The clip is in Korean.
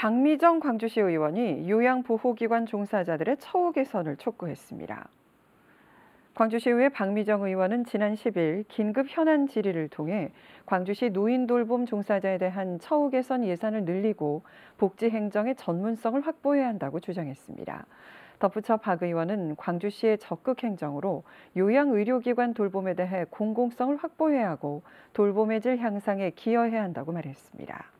박미정 광주시 의원이 요양보호기관 종사자들의 처우 개선을 촉구했습니다. 광주시의회 박미정 의원은 지난 10일 긴급 현안 질의를 통해 광주시 노인 돌봄 종사자에 대한 처우 개선 예산을 늘리고 복지 행정의 전문성을 확보해야 한다고 주장했습니다. 덧붙여 박 의원은 광주시의 적극 행정으로 요양의료기관 돌봄에 대해 공공성을 확보해야 하고 돌봄의 질 향상에 기여해야 한다고 말했습니다.